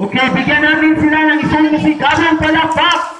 Okay, bigyan namin sila ng isang musikalong palakpak.